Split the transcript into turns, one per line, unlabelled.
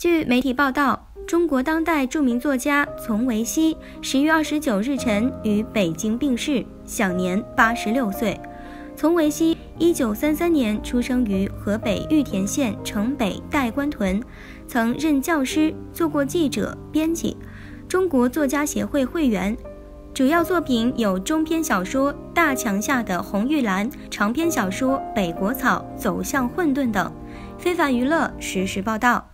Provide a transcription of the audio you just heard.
据媒体报道，中国当代著名作家丛维熙十月二十九日晨于北京病逝，享年八十六岁。丛维熙一九三三年出生于河北玉田县城北戴官屯，曾任教师，做过记者、编辑，中国作家协会会员。主要作品有中篇小说《大墙下的红玉兰》，长篇小说《北国草》，《走向混沌》等。非凡娱乐实时报道。